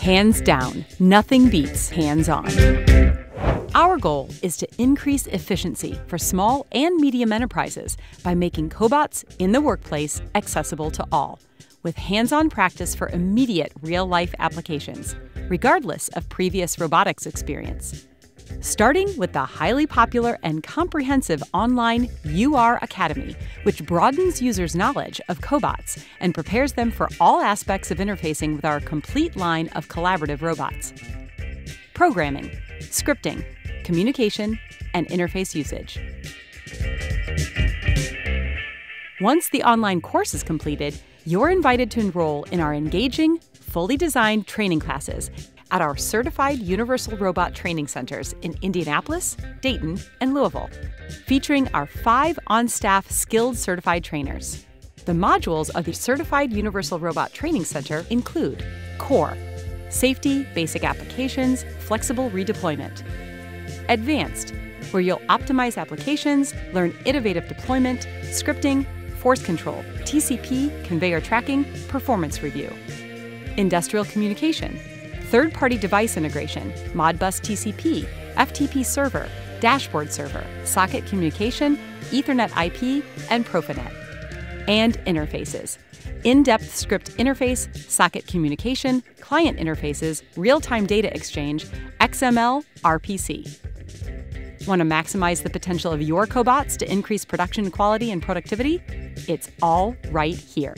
Hands down, nothing beats hands on. Our goal is to increase efficiency for small and medium enterprises by making cobots in the workplace accessible to all, with hands on practice for immediate real life applications, regardless of previous robotics experience. Starting with the highly popular and comprehensive online UR Academy, which broadens users' knowledge of cobots and prepares them for all aspects of interfacing with our complete line of collaborative robots. Programming, scripting, communication, and interface usage. Once the online course is completed, you're invited to enroll in our engaging, fully designed training classes at our certified Universal Robot training centers in Indianapolis, Dayton, and Louisville, featuring our five on staff skilled certified trainers. The modules of the Certified Universal Robot Training Center include Core, Safety, Basic Applications, Flexible Redeployment, Advanced, where you'll optimize applications, learn innovative deployment, scripting, force control, TCP, conveyor tracking, performance review. Industrial Communication, third party device integration, Modbus TCP, FTP server, dashboard server, socket communication, Ethernet IP, and Profinet. And interfaces in depth script interface, socket communication, client interfaces, real time data exchange, XML, RPC. Want to maximize the potential of your cobots to increase production quality and productivity? It's all right here.